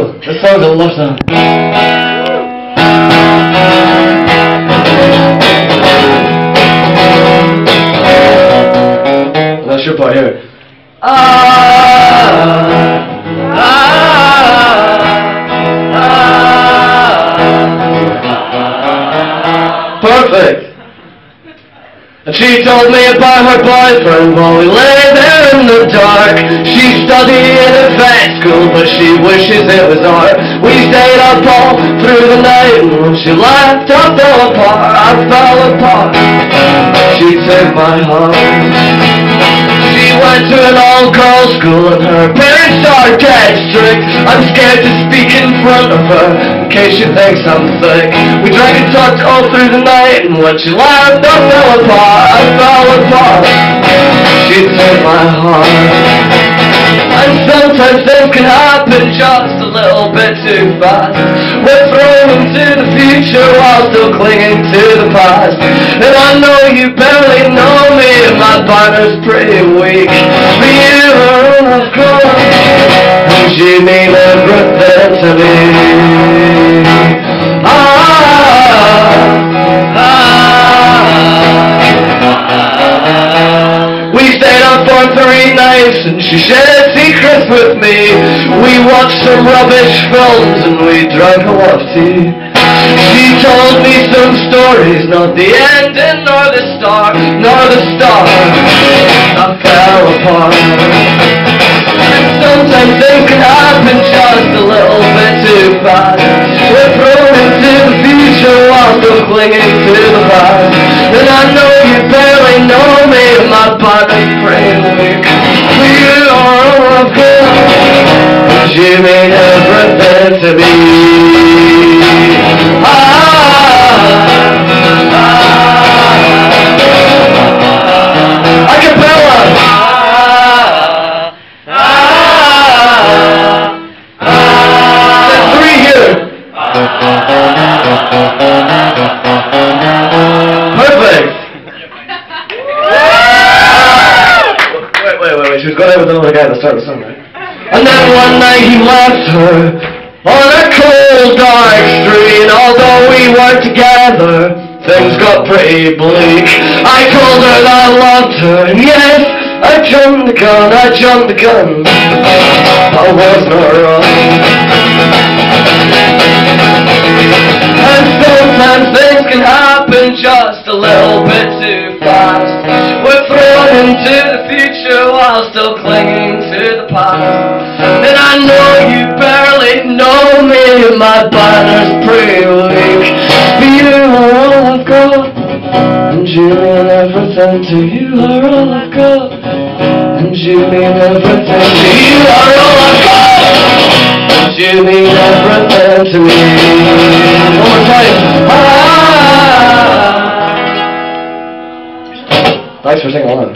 This song's a love song. That's your part here. Perfect. And she told me about her boyfriend while we lay there in the dark. Wishes it was art. We stayed up all through the night, she left, I fell apart. I fell apart. She took my heart. She went to an all-girls school and her parents are dead strict. I'm scared to speak in front of her in case she thinks I'm sick. We drank and talked all through the night and when she left I fell apart, I fell apart. She took my heart. Sometimes things can happen just a little bit too fast. We're thrown into the future while still clinging to the past. And I know you barely know me, and my partner's pretty weak. For three nights and she shared secrets with me. We watched some rubbish films and we drank a lot of tea. She told me some stories, not the ending nor the start, nor the start. I fell apart. And sometimes things can happen just a little bit too fast. We're thrown into the future while still clinging to the past. You mean everything to me. Ah, ah, acapella. Ah, ah, ah. Three here. Perfect. Wait, wait, wait, wait. She was going out with another guy to start the song, right? And then one night he left her on a cold, dark street. Although we weren't together, things got pretty bleak. I told her that I loved her, and yes, I jumped the gun, I jumped the gun. I was not wrong. And sometimes things can happen just a little bit too fast. We're thrown into the future while still clinging to the past. Know you barely know me, my partner's pretty weak. But you are all I've got, and you mean everything to you are all I've got. And you mean everything to you are all I've got. And you mean everything to me. One more time. Ah. Thanks for singing along.